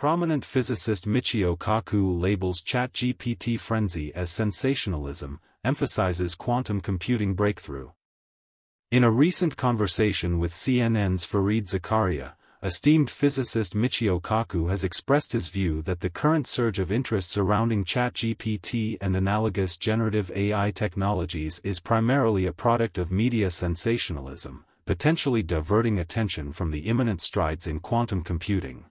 Prominent physicist Michio Kaku labels ChatGPT frenzy as sensationalism, emphasizes quantum computing breakthrough. In a recent conversation with CNN's Fareed Zakaria, esteemed physicist Michio Kaku has expressed his view that the current surge of interest surrounding ChatGPT and analogous generative AI technologies is primarily a product of media sensationalism, potentially diverting attention from the imminent strides in quantum computing.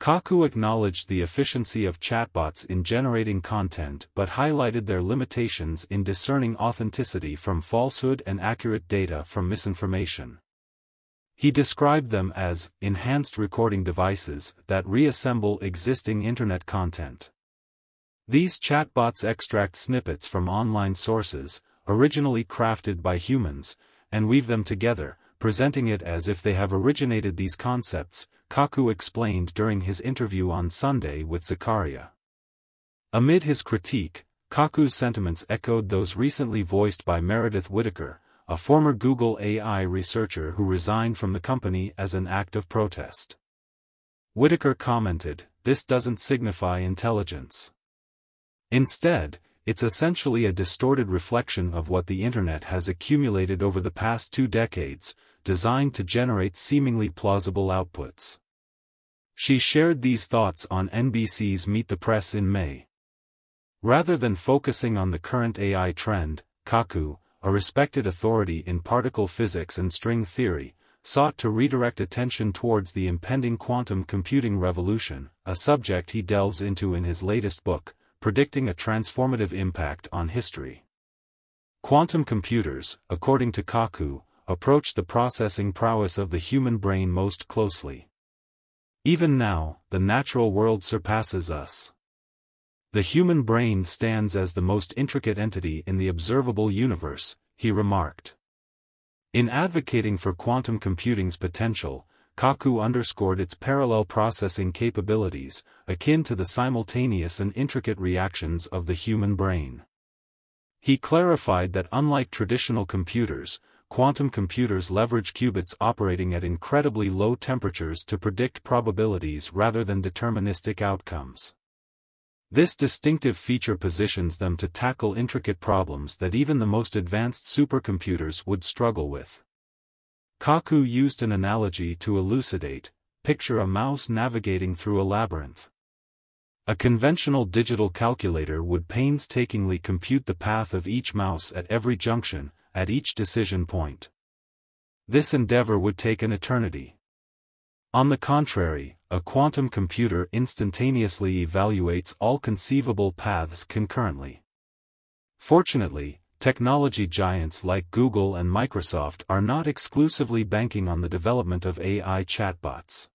Kaku acknowledged the efficiency of chatbots in generating content but highlighted their limitations in discerning authenticity from falsehood and accurate data from misinformation. He described them as enhanced recording devices that reassemble existing internet content. These chatbots extract snippets from online sources, originally crafted by humans, and weave them together, presenting it as if they have originated these concepts, Kaku explained during his interview on Sunday with Zakaria. Amid his critique, Kaku's sentiments echoed those recently voiced by Meredith Whittaker, a former Google AI researcher who resigned from the company as an act of protest. Whittaker commented, this doesn't signify intelligence. Instead, it's essentially a distorted reflection of what the Internet has accumulated over the past two decades, designed to generate seemingly plausible outputs. She shared these thoughts on NBC's Meet the Press in May. Rather than focusing on the current AI trend, Kaku, a respected authority in particle physics and string theory, sought to redirect attention towards the impending quantum computing revolution, a subject he delves into in his latest book, Predicting a Transformative Impact on History. Quantum computers, according to Kaku, approach the processing prowess of the human brain most closely. Even now, the natural world surpasses us. The human brain stands as the most intricate entity in the observable universe, he remarked. In advocating for quantum computing's potential, Kaku underscored its parallel processing capabilities, akin to the simultaneous and intricate reactions of the human brain. He clarified that unlike traditional computers, quantum computers leverage qubits operating at incredibly low temperatures to predict probabilities rather than deterministic outcomes. This distinctive feature positions them to tackle intricate problems that even the most advanced supercomputers would struggle with. Kaku used an analogy to elucidate, picture a mouse navigating through a labyrinth. A conventional digital calculator would painstakingly compute the path of each mouse at every junction, at each decision point. This endeavor would take an eternity. On the contrary, a quantum computer instantaneously evaluates all conceivable paths concurrently. Fortunately, technology giants like Google and Microsoft are not exclusively banking on the development of AI chatbots.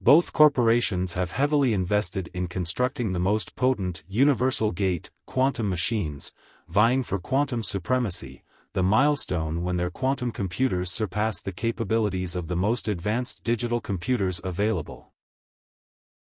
Both corporations have heavily invested in constructing the most potent universal gate quantum machines, vying for quantum supremacy, the milestone when their quantum computers surpass the capabilities of the most advanced digital computers available.